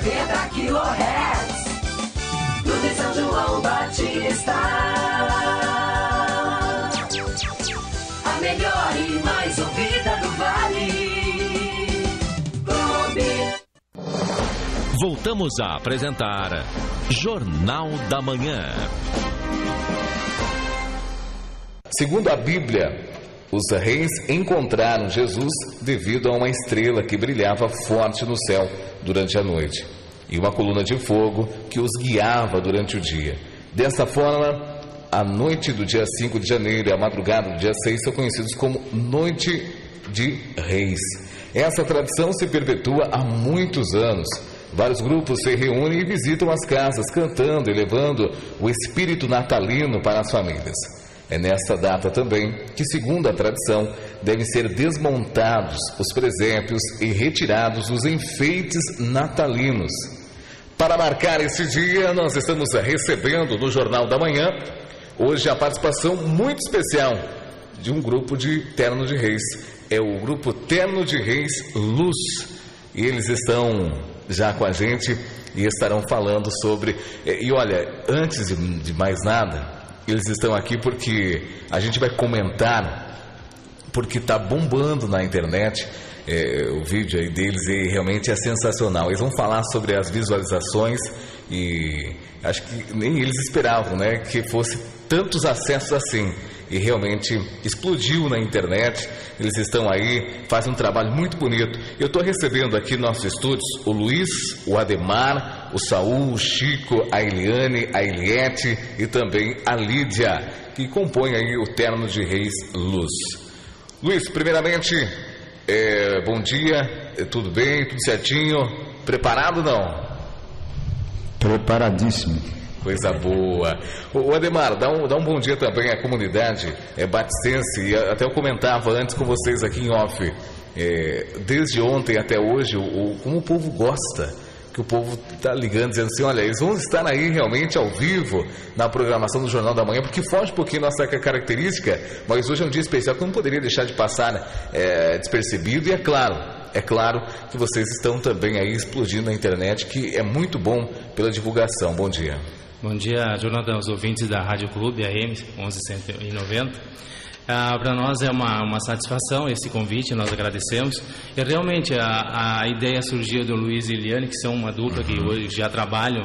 1190 kHz Tudo em São João Batista. A melhor e mais ouvida do Vale. Clube. Voltamos a apresentar Jornal da Manhã. Segundo a Bíblia, os reis encontraram Jesus devido a uma estrela que brilhava forte no céu durante a noite e uma coluna de fogo que os guiava durante o dia. Dessa forma, a noite do dia 5 de janeiro e a madrugada do dia 6 são conhecidos como Noite de Reis. Essa tradição se perpetua há muitos anos. Vários grupos se reúnem e visitam as casas, cantando e levando o espírito natalino para as famílias. É nesta data também que, segundo a tradição, devem ser desmontados os presépios e retirados os enfeites natalinos. Para marcar esse dia, nós estamos recebendo no Jornal da Manhã, hoje a participação muito especial de um grupo de Terno de Reis. É o grupo Terno de Reis Luz. E eles estão já com a gente e estarão falando sobre. E olha, antes de, de mais nada, eles estão aqui porque a gente vai comentar, porque está bombando na internet é, o vídeo aí deles e realmente é sensacional. Eles vão falar sobre as visualizações e acho que nem eles esperavam, né, que fosse tantos acessos assim. E realmente explodiu na internet. Eles estão aí, fazem um trabalho muito bonito. Eu estou recebendo aqui nos nossos estúdios o Luiz, o Ademar, o Saul, o Chico, a Eliane, a Eliette e também a Lídia, que compõem aí o Terno de Reis Luz. Luiz, primeiramente, é, bom dia, é, tudo bem, tudo certinho? Preparado não? Preparadíssimo. Coisa boa. O Ademar, dá um, dá um bom dia também à comunidade é, baticense. E até eu comentava antes com vocês aqui em off. É, desde ontem até hoje, o, como o povo gosta. Que o povo está ligando, dizendo assim: olha, eles vão estar aí realmente ao vivo na programação do Jornal da Manhã, porque foge um pouquinho nossa característica, mas hoje é um dia especial que não poderia deixar de passar é, despercebido. E é claro, é claro que vocês estão também aí explodindo na internet, que é muito bom pela divulgação. Bom dia. Bom dia, Jonathan, aos ouvintes da Rádio Clube AM 1190. Ah, Para nós é uma, uma satisfação esse convite, nós agradecemos. E realmente a, a ideia surgiu do Luiz e Eliane, que são uma dupla que hoje já trabalham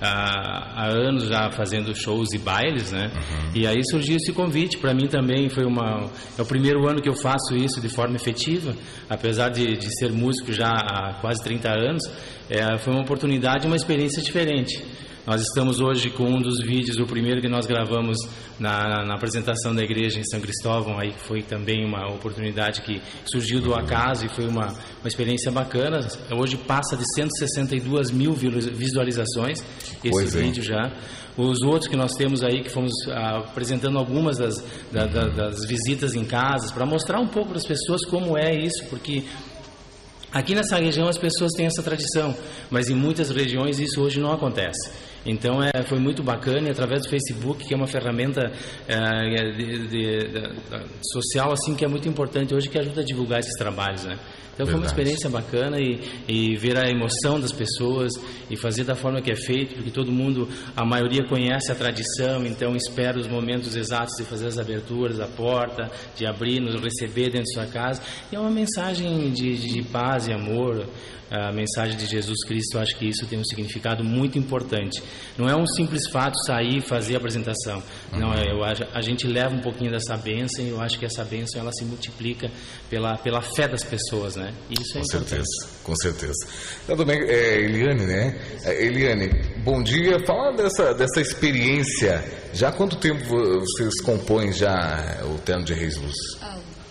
ah, há anos já fazendo shows e bailes, né? E aí surgiu esse convite. Para mim também foi uma é o primeiro ano que eu faço isso de forma efetiva, apesar de, de ser músico já há quase 30 anos. É, foi uma oportunidade, uma experiência diferente. Nós estamos hoje com um dos vídeos, o primeiro que nós gravamos na, na, apresentação da igreja em São Cristóvão, aí foi também uma oportunidade que surgiu do acaso e foi uma, uma experiência bacana. Hoje passa de 162 mil visualizações esse Pois é. vídeo já. Os outros que nós temos aí, que fomos ah, apresentando algumas das, da- da- das visitas em casas, para mostrar um pouco para as pessoas como é isso, porque Aqui nessa região as pessoas têm essa tradição, mas em muitas regiões isso hoje não acontece. Então é, foi muito bacana e através do Facebook, que é uma ferramenta é, de- de- da- social assim que é muito importante hoje, que ajuda a divulgar esses trabalhos, né? Então foi uma Verdade. experiência bacana e, e ver a emoção das pessoas e fazer da forma que é feito, porque todo mundo, a maioria conhece a tradição, então espera os momentos exatos de fazer as aberturas, a porta, de abrir, nos receber dentro de sua casa. E é uma mensagem de, de paz e amor, a mensagem de Jesus Cristo, eu acho que isso tem um significado muito importante. Não é um simples fato sair e fazer a apresentação. Não, é, eu acho, a gente leva um pouquinho dessa bênção e eu acho que essa bênção ela se multiplica pela, pela fé das pessoas, né? E isso é Com importante. certeza, com certeza. Também, é, Eliane, né? É, Eliane, bom dia. Fala dessa, dessa experiência. Já há quanto tempo vo- vocês compõem já o Terno de Reis Luz?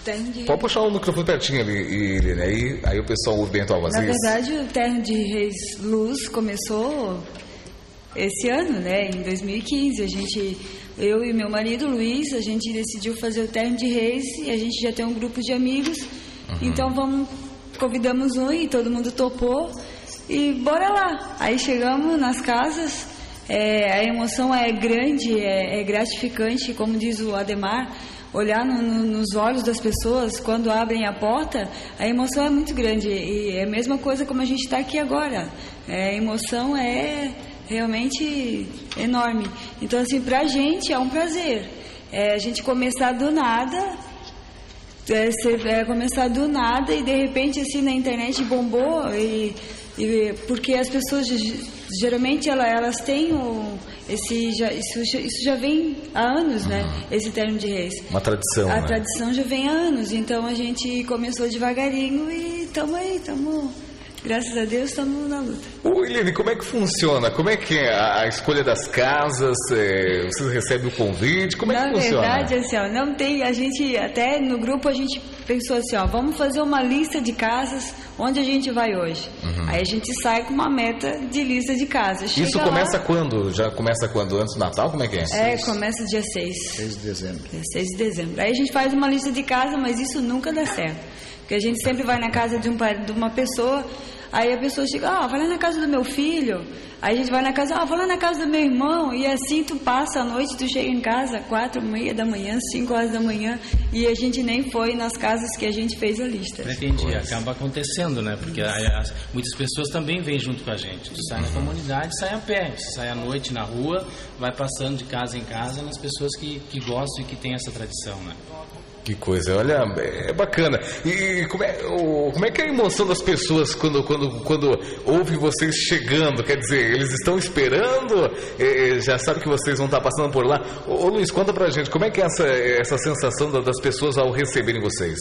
Terno de... Pode puxar o microfone pertinho ali, Eliane. Aí, aí o pessoal ouve bem a tua voz. Na Isso. verdade, o Terno de Reis Luz começou esse ano, né? Em 2015, a gente, eu e meu marido Luiz, a gente decidiu fazer o Terno de Reis e a gente já tem um grupo de amigos. Então vamos, convidamos um e todo mundo topou e bora lá. Aí chegamos nas casas, é, a emoção é grande, é, é gratificante, como diz o Ademar. olhar no, no, nos olhos das pessoas quando abrem a porta, a emoção é muito grande. E é a mesma coisa como a gente está aqui agora. É, a emoção é realmente enorme. Então, assim, para a gente é um prazer. É, a gente começar do nada, é, é, começar do nada e de repente assim na internet bombou e, e porque as pessoas geralmente elas, elas têm o, esse já, isso, isso já vem há anos, né? Uhum. Esse termo de reis. Uma tradição. A né? tradição já vem há anos, então a gente começou devagarinho e estamos aí, estamos Graças a Deus estamos na luta. Ô, Eliane, como é que funciona? Como é que é a, a escolha das casas? É, vocês recebem o convite? Como na é que funciona? Na verdade, assim, ó, não tem, a gente, até no grupo a gente pensou assim, ó, vamos fazer uma lista de casas onde a gente vai hoje. Uhum. Aí a gente sai com uma meta de lista de casas. Chega Isso começa lá, quando? Já começa quando? Antes do Natal? Como é que é? É, começa dia 6. 6 de dezembro. É, 6 de dezembro. Aí a gente faz uma lista de casa, mas isso nunca dá certo. Porque a gente sempre vai na casa de, um, de uma pessoa Aí a pessoa chega, ah, vai lá na casa do meu filho. Aí a gente vai na casa, ah, vou lá na casa do meu irmão. E assim tu passa a noite, tu chega em casa, quatro, meia da manhã, cinco horas da manhã, e a gente nem foi nas casas que a gente fez a lista. Entendi, acaba acontecendo, né? Porque as, muitas pessoas também vêm junto com a gente. Tu sai na comunidade, sai a pé. Você sai à noite na rua, vai passando de casa em casa nas pessoas que, que gostam e que têm essa tradição, né? Que coisa, olha, é bacana. E como é, como é que é a emoção das pessoas quando, quando, quando ouve vocês chegando? Quer dizer, eles estão esperando, já sabe que vocês vão estar passando por lá. Ô, Luiz, conta pra gente, como é que é essa, essa sensação das pessoas ao receberem vocês?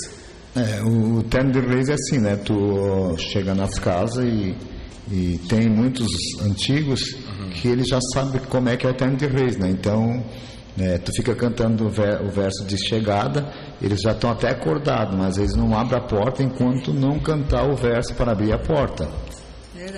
É, o, o terno de reis é assim, né? Tu chega nas casas e, e tem muitos antigos uhum. que eles já sabem como é que é o terno de reis, né? Então é, tu fica cantando o verso de chegada, eles já estão até acordados, mas eles não abrem a porta enquanto não cantar o verso para abrir a porta.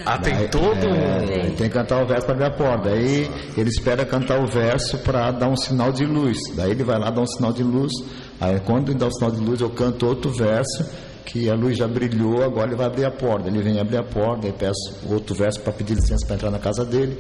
Ah, tem Daí, todo é, Tem que cantar o verso para abrir a porta. Aí ele espera cantar o verso para dar um sinal de luz. Daí ele vai lá dar um sinal de luz. Aí quando ele dá o sinal de luz, eu canto outro verso que a luz já brilhou, agora ele vai abrir a porta. Ele vem abrir a porta, e peço outro verso para pedir licença para entrar na casa dele.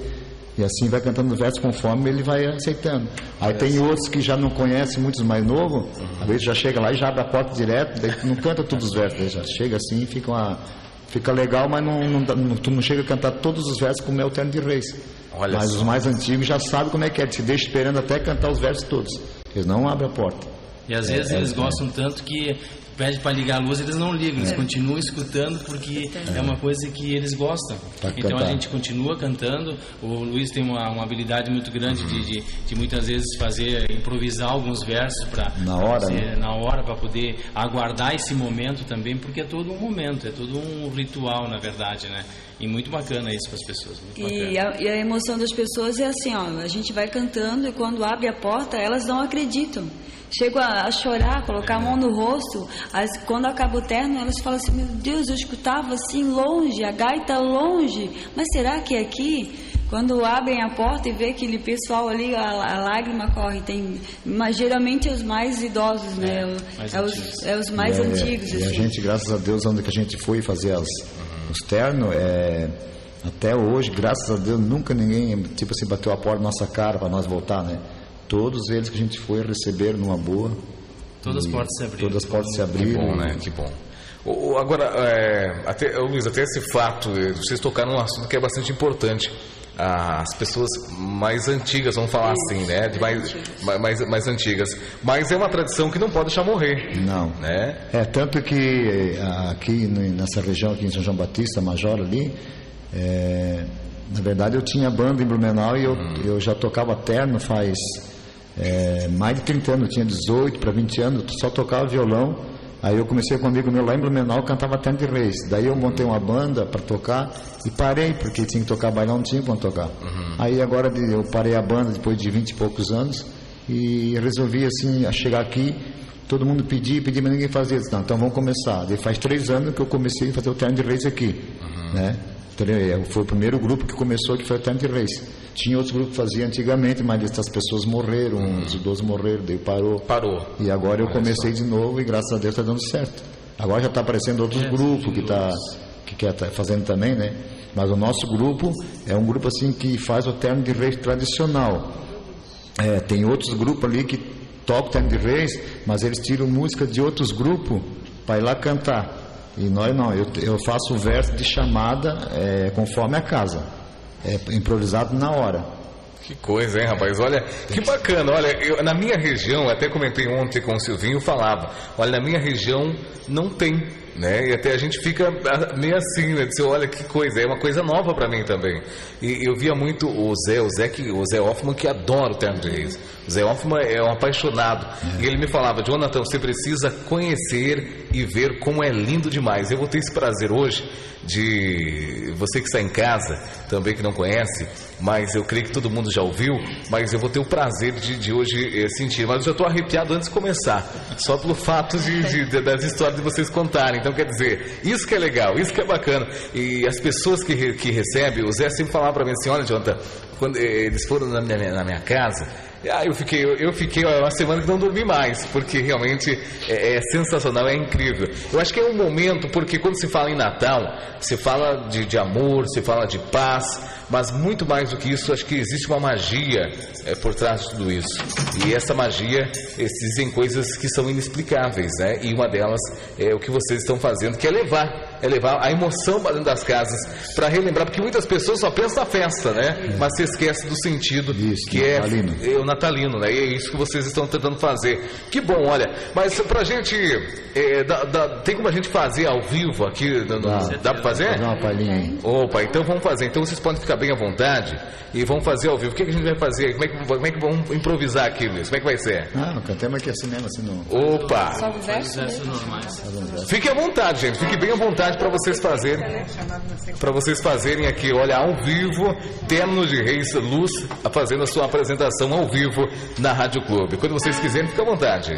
E assim vai cantando versos conforme ele vai aceitando. Aí tem outros que já não conhecem, muitos mais novos, às vezes já chega lá e já abre a porta direto, daí não canta todos os versos, já chega assim e fica uma. Fica legal, mas não, não, não, tu não chega a cantar todos os versos como é o Terno de Reis. Olha mas os mais antigos já sabem como é que é, te deixa esperando até cantar os versos todos. Eles não abrem a porta. E às vezes é, eles é, gostam tanto que pede para ligar a luz, eles não ligam, eles é. continuam escutando porque é. é uma coisa que eles gostam. Pra então cantar. a gente continua cantando. O Luiz tem uma, uma habilidade muito grande uhum. de, de, de, muitas vezes fazer, improvisar alguns versos para na hora, fazer, né? na hora para poder aguardar esse momento também, porque é todo um momento, é todo um ritual na verdade, né? E muito bacana isso para as pessoas. E a, e a, emoção das pessoas é assim, ó, a gente vai cantando e quando abre a porta elas não acreditam. Chego a, a chorar, colocar a mão no rosto. As, quando acaba o terno, elas falam assim: Meu Deus, eu escutava assim longe, a gaita longe, mas será que é aqui? Quando abrem a porta e vê aquele pessoal ali, a, a lágrima corre. Tem, mas geralmente é os mais idosos, né? É, é os, é os, mais é, antigos. E assim. a gente, graças a Deus, onde que a gente foi fazer as, uhum. os ternos, é, até hoje, graças a Deus, nunca ninguém, tipo assim, bateu a porta na nossa cara para nós voltar, né? Todos eles que a gente foi receber numa boa. Todas as portas se abriram. Todas as portas se abriram. Que bom, né? Que bom. Agora, é, até, Luiz, até esse fato, vocês tocaram num assunto que é bastante importante. As pessoas mais antigas, vamos falar assim, né? De mais, mais, mais antigas. Mas é uma tradição que não pode deixar morrer. Não. Né? É, tanto que aqui nessa região, aqui em São João Batista, Major ali, é, na verdade eu tinha banda em Blumenau e eu, hum. eu já tocava terno faz é, mais de 30 anos, eu tinha 18 para 20 anos, só tocava violão. Aí eu comecei com um amigo meu lá em Blumenau, cantava de Reis. Daí eu montei uma banda para tocar e parei, porque tinha que tocar bailão, não tinha como tocar. Uhum. Aí agora eu parei a banda depois de 20 e poucos anos e resolvi assim, chegar aqui, todo mundo pedia, pedia, mas ninguém fazia. Disse, não, então vamos começar. Daí faz três anos que eu comecei a fazer o de Reis aqui, uhum. né? É, foi o primeiro grupo que começou, que foi o de Reis. Tinha outros grupos que faziam antigamente, mas essas pessoas morreram, hum. os idosos morreram, daí parou. Parou. E agora eu comecei de novo e graças a Deus está dando certo. Agora já está aparecendo outros é, grupos que está que quer tá fazendo também, né? Mas o nosso grupo é um grupo assim que faz o terno de rei tradicional. É, tem outros grupos ali que toco Terno de Reis, mas eles tiram música de outros grupos para ir lá cantar. E nós não, eu, eu faço o verso de chamada é, conforme a casa, é improvisado na hora. Que coisa, hein, rapaz? Olha, que bacana. Olha, eu, na minha região, até comentei ontem com o Silvinho, falava, olha, na minha região não tem né? E até a gente fica meio assim, né? Olha que coisa, é uma coisa nova para mim também. E eu via muito o Zé, o Zé, que, o Zé Hoffman que adora o Terno de Reis. Zé Hoffman é um apaixonado. É. E ele me falava, Jonathan, você precisa conhecer e ver como é lindo demais. Eu vou ter esse prazer hoje de você que está em casa, também que não conhece, mas eu creio que todo mundo já ouviu, mas eu vou ter o prazer de, de hoje é, sentir. Mas eu já estou arrepiado antes de começar, só pelo fato de, de, das histórias de vocês contarem. Então, quer dizer, isso que é legal, isso que é bacana. E as pessoas que, que recebem, o Zé sempre falava para mim assim: olha, Jonathan, quando eh, eles foram na minha, na minha casa, ah, eu fiquei, eu fiquei uma semana que não dormi mais, porque realmente é, é, sensacional, é incrível. Eu acho que é um momento, porque quando se fala em Natal, se fala de, de amor, se fala de paz, mas muito mais do que isso, acho que existe uma magia é, por trás de tudo isso. E essa magia dizem coisas que são inexplicáveis, né? E uma delas é o que vocês estão fazendo, que é levar, é levar a emoção para dentro das casas, para relembrar, porque muitas pessoas só pensam na festa, né? Mas se esquece do sentido isso, que é, é, o natalino, né? E é isso que vocês estão tentando fazer. Que bom, olha. Mas pra gente, é, tem como a gente fazer ao vivo aqui? No, dá, dá para fazer? Dá uma palhinha Opa, então vamos fazer. Então vocês podem ficar bem à vontade e vamos fazer ao vivo. O que, que a gente vai fazer? Como é que, como é que vamos improvisar aqui, Luiz? Como é que vai ser? Ah, cantemos aqui assim mesmo, assim no... Opa! Só o verso? Fique à vontade, gente. Fique bem à vontade para vocês fazerem. Para vocês fazerem aqui, olha, ao vivo, Terno de Reis Luz fazendo a sua apresentação ao vivo na Rádio Clube. Quando vocês quiserem, fique à vontade.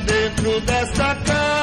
Dentro desta casa.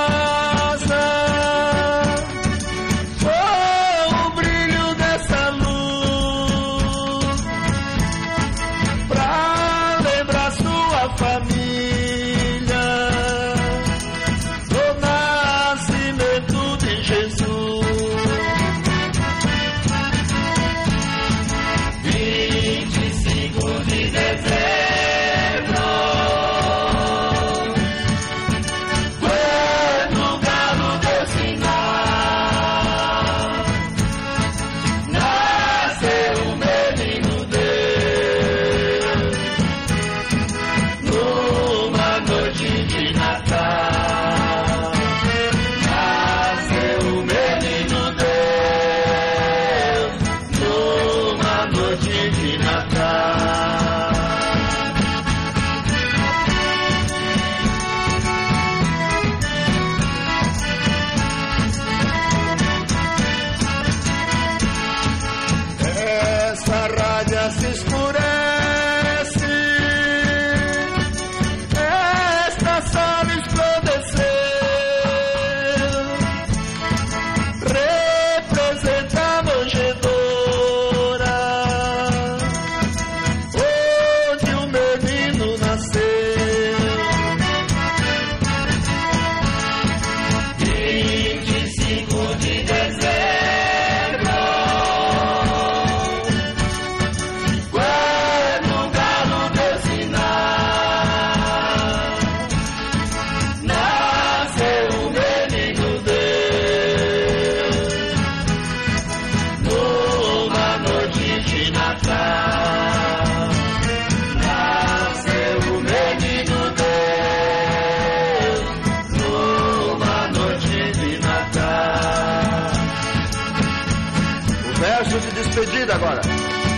Agora.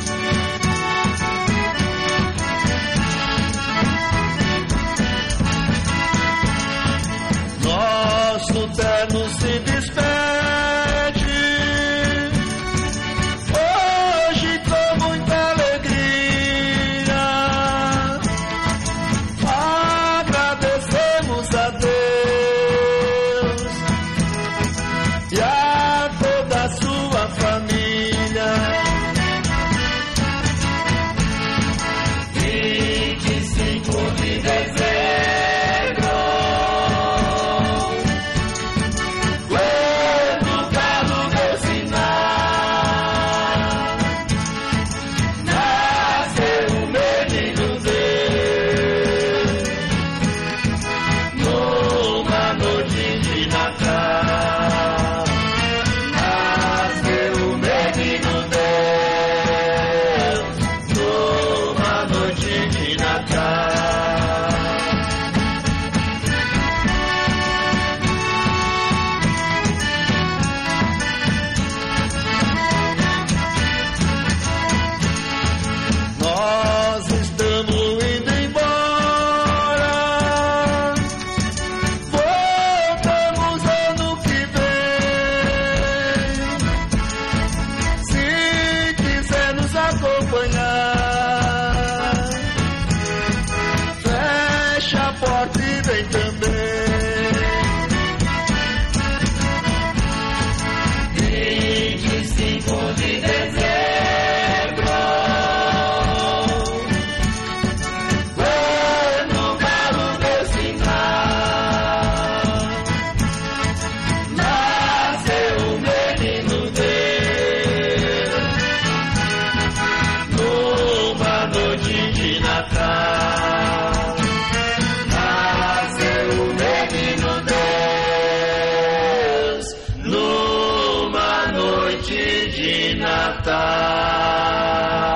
Natal.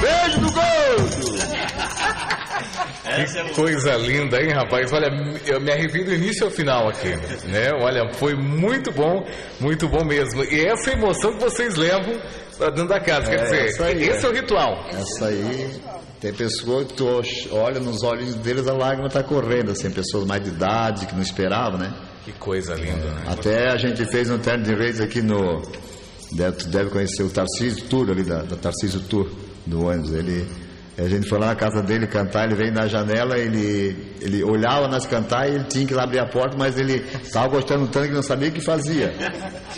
Beijo do gordo! Que coisa linda, hein, rapaz? Olha, eu me arrepio do início ao final aqui, né? Olha, foi muito bom, muito bom mesmo. E essa emoção que vocês levam pra dentro da casa, quer É, dizer, isso aí, esse é. é. o ritual. Essa aí, tem pessoa que tu olha nos olhos deles, a lágrima tá correndo, assim, pessoas mais de idade, que não esperavam, né? Que coisa linda, né? Até a gente fez um terno de reis aqui no. Deve, deve conhecer o Tarcísio Tour ali, da, da Tarcísio Tour, do ônibus. Ele A gente foi lá na casa dele cantar, ele veio na janela, ele, ele olhava nós cantar e ele tinha que ir lá abrir a porta, mas ele estava gostando tanto que não sabia o que fazia.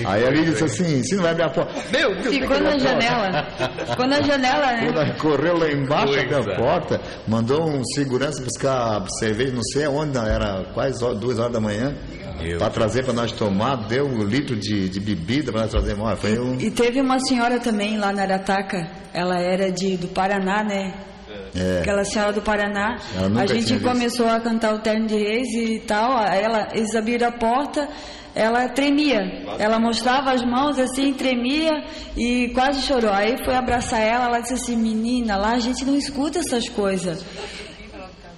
Aí ele disse assim, se não vai abrir a porta, meu Deus, Ficou na janela. Ficou na janela, né? Quando correu lá embaixo, Coisa. abriu a porta, mandou um segurança buscar cerveja, não sei aonde, não, era quase ho- duas horas da manhã, para trazer para nós tomar, deu um litro de, de bebida para nós trazer. Foi um, E teve uma senhora também lá na Arataca, ela era de, do Paraná, né? É, Aquela senhora do Paraná. A gente tinha visto. começou a cantar o Terno de Reis e tal. Ela, eles abriram a porta, ela tremia. Ela mostrava as mãos assim, tremia e quase chorou. Aí foi abraçar ela, ela disse assim, menina, lá a gente não escuta essas coisas.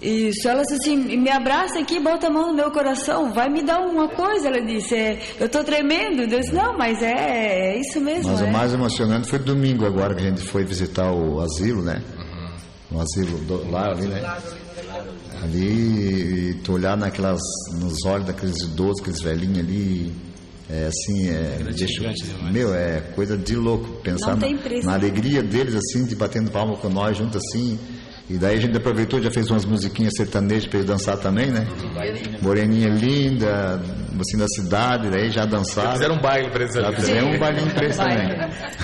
Isso, ela disse assim, me abraça aqui, bota a mão no meu coração, vai me dar uma coisa, ela disse, é, eu tô tremendo, eu disse, não, mas é, é isso mesmo, Mas é. o mais emocionante foi domingo agora que a gente foi visitar o asilo, né? O asilo do, lá ali, né? Ali, e tu olhar naquelas, nos olhos daqueles idosos, aqueles velhinhos ali, é assim, é, deixa, demais. meu, é coisa de louco pensar na, na alegria deles assim, de batendo palma com nós junto assim. E daí a gente aproveitou, já fez umas musiquinhas sertanejas para eles dançar também, né? Moreninha linda, assim da cidade, daí já dançaram. Fizeram um baile pra eles ali. fizemos um bailinho pra eles também.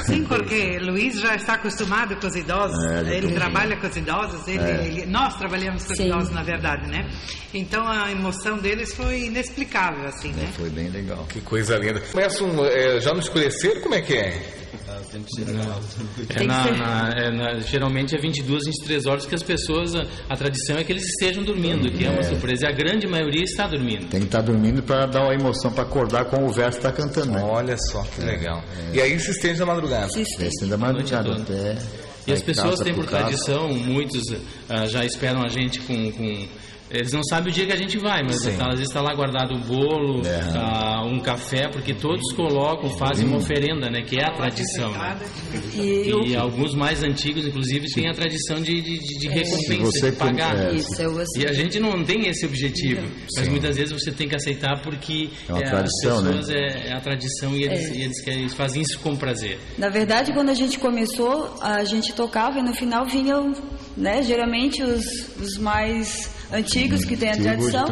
Sim, porque Luiz já está acostumado com os idosos, É, ele ele trabalha com os idosos, ele- É. ele- nós trabalhamos com os idosos, na verdade, né? Então a emoção deles foi inexplicável, assim, né? Foi bem legal. Que coisa linda. Começam é, já no escurecer, como é que é? É na- na- é na- geralmente é 22, 23 horas que as pessoas, a, a tradição é que eles estejam dormindo, que é uma surpresa. E a grande maioria está dormindo. Tem que estar dormindo para dar uma emoção, para acordar com o verso que está cantando, né? Olha só, que legal. E aí se estende na madrugada. Mais noite madrugada até. E as pessoas casa têm por tradição, muitos ah, já esperam a gente com, com- Eles não sabem o dia que a gente vai, mas Sim. tá- às vezes está lá guardado o bolo, É. ah, um café, porque todos colocam, fazem uma oferenda, né? Que é a tradição. Né? E, E alguns mais antigos, inclusive, têm a tradição de, de, de- de recompensa, de pagar. com- é, isso, eu E a gente não tem esse objetivo, mas Sim. muitas vezes você tem que aceitar porque É uma é, tradição, as né? pessoas é, é a tradição e eles, É. e eles, querem, eles fazem isso com prazer. Na verdade, quando a gente começou, a gente tocava e no final vinham, né, geralmente os, os mais antigos que têm a tradição.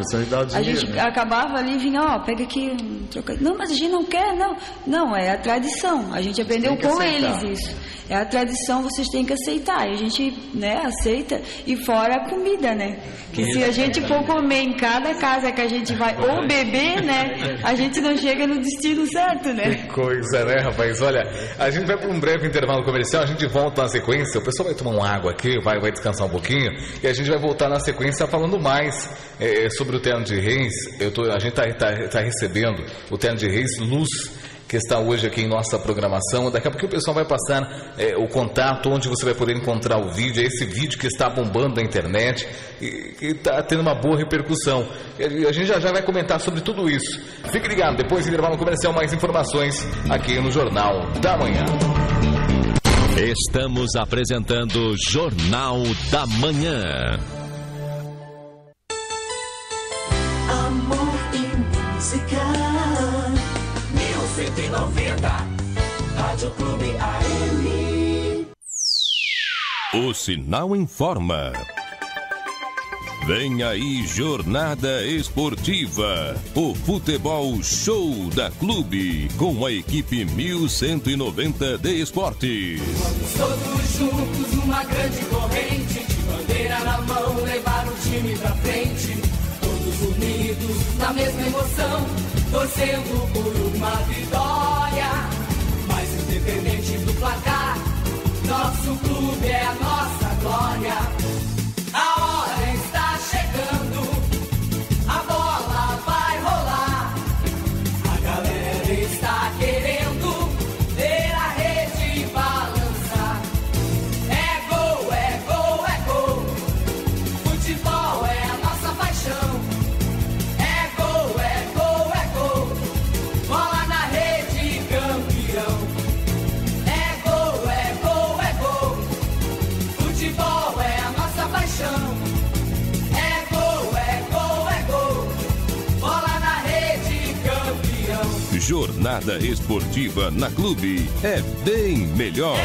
A gente né? acabava ali e vinha, ó, pega aqui trocadilho. Não, mas a gente não quer, não. Não, é a tradição. A gente aprendeu Tem com aceitar. eles isso. É a tradição, vocês têm que aceitar. E a gente, né, aceita. E fora a comida, né? Que se a gente for comer em cada casa que a gente vai ou beber, né, a gente não chega no destino certo, né? Que coisa, né, rapaz? Olha, a gente vai para um breve intervalo comercial, a gente volta na sequência. O pessoal vai tomar uma água aqui, vai, vai descansar um pouquinho e a gente vai voltar na sequência falando mais eh, sobre o Terno de Reis. Tô, a gente está recebendo o Terno de Reis Luz. Que está hoje aqui em nossa programação. Daqui a pouco o pessoal vai passar eh, o contato, onde você vai poder encontrar o vídeo. É esse vídeo que está bombando na internet e está tendo uma boa repercussão. A gente já já vai comentar sobre tudo isso. Fique ligado, depois do intervalo comercial, mais informações aqui no Jornal da Manhã. Estamos apresentando Jornal da Manhã. 1190. Rádio Clube AM. O sinal informa. Vem aí Jornada Esportiva, o futebol show da clube, com a equipe 1190 de esportes. Todos juntos numa grande corrente. De bandeira na mão, levar o time pra frente. Todos unidos na mesma emoção. Torcendo por uma vitória. Mas independente do placar, nosso clube é a nossa glória. Jornada Esportiva na clube é bem melhor.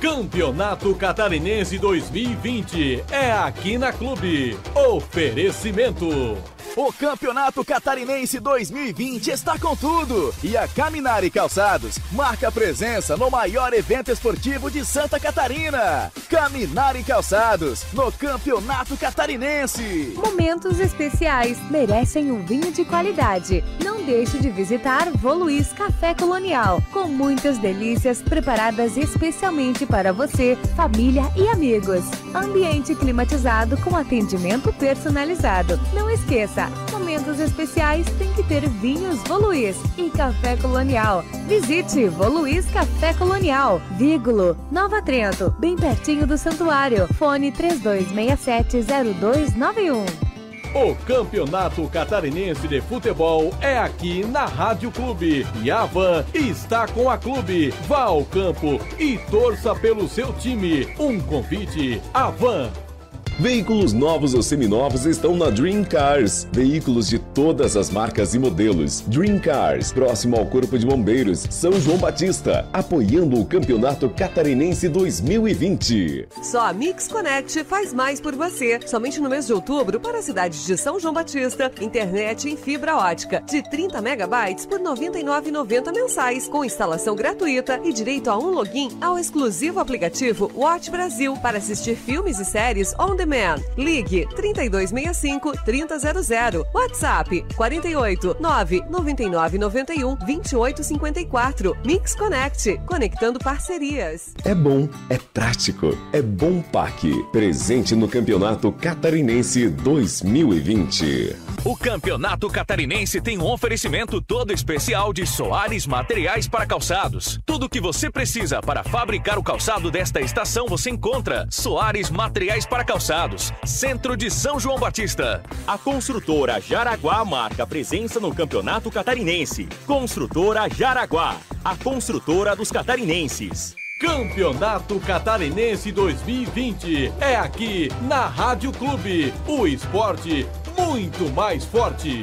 Campeonato Catarinense 2020 é aqui na Clube. Oferecimento. O Campeonato Catarinense 2020 está com tudo e a Caminari Calçados marca presença no maior evento esportivo de Santa Catarina. Caminari Calçados no Campeonato Catarinense. Momentos especiais merecem um vinho de qualidade. Não deixe de visitar Voluís Café Colonial, com muitas delícias preparadas especialmente para você, família e amigos. Ambiente climatizado com atendimento personalizado. Não esqueça Momentos especiais tem que ter vinhos Voluís e café colonial. Visite Voluís Café Colonial, Vígulo, Nova Trento, bem pertinho do santuário. Fone 32670291. O Campeonato Catarinense de Futebol é aqui na Rádio Clube. E a Van está com a Clube. Vá ao campo e torça pelo seu time. Um convite. A Van Veículos novos ou seminovos estão na Dream Cars. Veículos de todas as marcas e modelos. Dream Cars, próximo ao Corpo de Bombeiros, São João Batista, apoiando o Campeonato Catarinense 2020. Só a Mix Connect faz mais por você. Somente no mês de outubro, para a cidade de São João Batista, internet em fibra ótica de 30 megabytes por R$ 99,90 mensais, com instalação gratuita e direito a um login ao exclusivo aplicativo Watch Brasil para assistir filmes e séries on demand. Ligue 3265 3000. WhatsApp 48 999 91 2854. Mix Connect, conectando parcerias. É bom, é prático, é bom pack. Presente no Campeonato Catarinense 2020. O Campeonato Catarinense tem um oferecimento todo especial de Soares Materiais para Calçados. Tudo o que você precisa para fabricar o calçado desta estação você encontra Soares Materiais para Calçados, Centro de São João Batista. A construtora Jaraguá marca presença no Campeonato Catarinense. Construtora Jaraguá, a construtora dos catarinenses. Campeonato Catarinense 2020 é aqui na Rádio Clube. O esporte muito mais forte.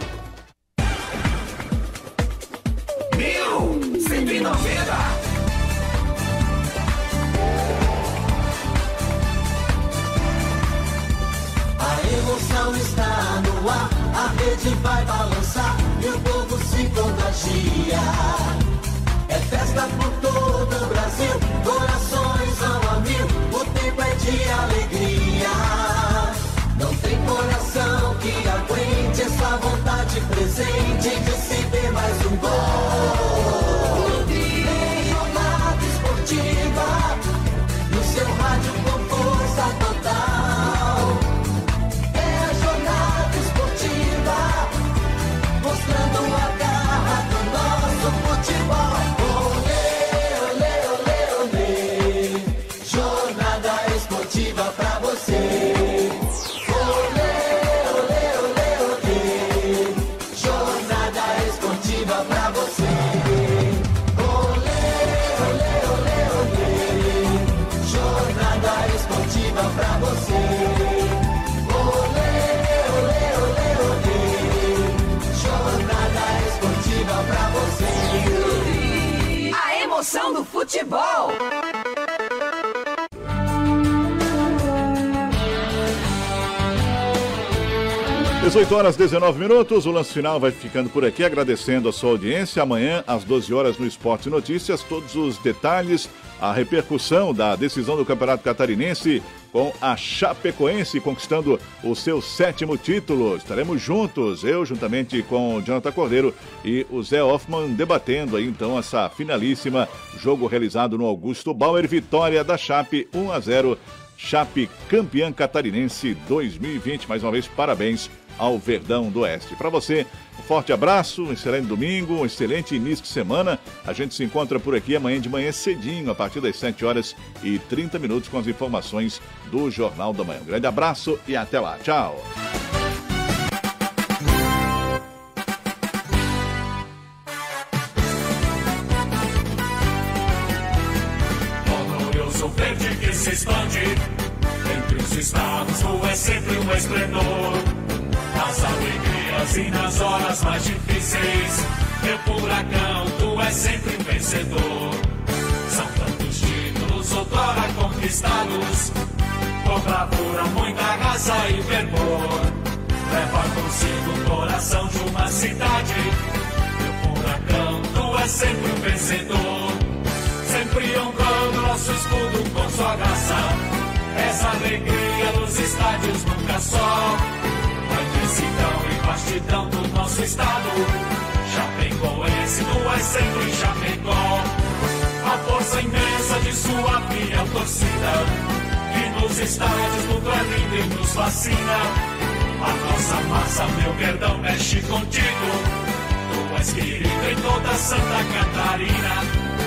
1190. A emoção está no ar, a rede vai balançar e o povo se contagia. É festa por todo o Brasil, corações vão a mil, o tempo é de alegria. Não tem essa vontade presente 18 horas 19 minutos, o lance final vai ficando por aqui, agradecendo a sua audiência. Amanhã, às 12 horas, no Esporte Notícias, todos os detalhes, a repercussão da decisão do Campeonato Catarinense com a Chapecoense conquistando o seu sétimo título. Estaremos juntos, eu juntamente com o Jonathan Cordeiro e o Zé Hoffman, debatendo aí então essa finalíssima jogo realizado no Augusto Bauer, vitória da Chape 1 a 0. Chape campeã catarinense 2020. Mais uma vez, parabéns ao Verdão do Oeste. Para você, um forte abraço, um excelente domingo, um excelente início de semana. A gente se encontra por aqui amanhã de manhã cedinho, a partir das 7 horas e 30 minutos, com as informações do Jornal da Manhã. Um grande abraço e até lá. Tchau. Se expande entre os estados, é sempre um esplendor. E nas horas mais difíceis, meu furacão, tu é sempre um vencedor. São tantos títulos, outrora conquistados. Com bravura, muita raça e fervor. Leva consigo o coração de uma cidade. Meu furacão, tu és sempre um vencedor. Nosso estado. Chapecoense, tu és sempre Chapecó. A força imensa de sua fiel torcida. Que nos estádios tudo é lindo e nos fascina. A nossa massa, meu perdão, mexe contigo. Tu és querido em toda Santa Catarina.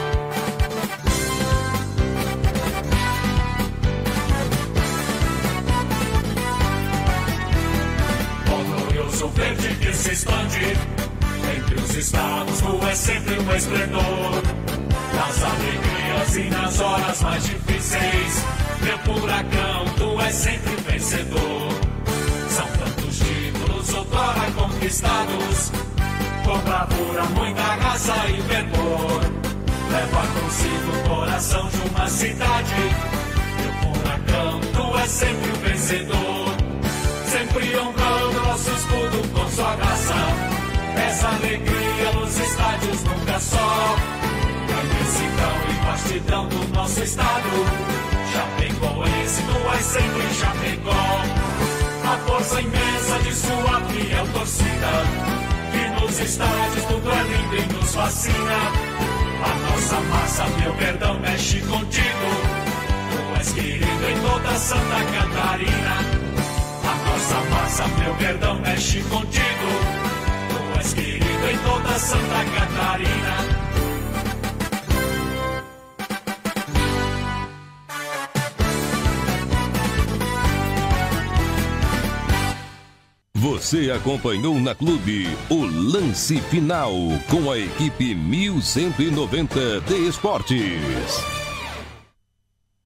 Verde que se expande entre os estados, tu és sempre um esplendor. Nas alegrias e nas horas mais difíceis, meu furacão, tu és sempre vencedor. São tantos títulos outrora conquistados, com bravura, muita raça e fervor. Leva consigo o coração de uma cidade, meu furacão, tu és sempre o vencedor. Sempre honrando nosso escudo sua graça. Essa alegria nos estádios nunca só. A imensidão e vastidão do nosso estado. Chapecoense, tu és sempre Chapecó. A força imensa de sua fiel torcida. Que nos estádios tudo é lindo e nos fascina. A nossa massa, meu perdão, mexe contigo. Tu és querido em toda Santa Catarina. A nossa massa, meu perdão, mexe contigo. Tu és querido em toda Santa Catarina. Você acompanhou na Clube o lance final com a equipe 1190 de Esportes.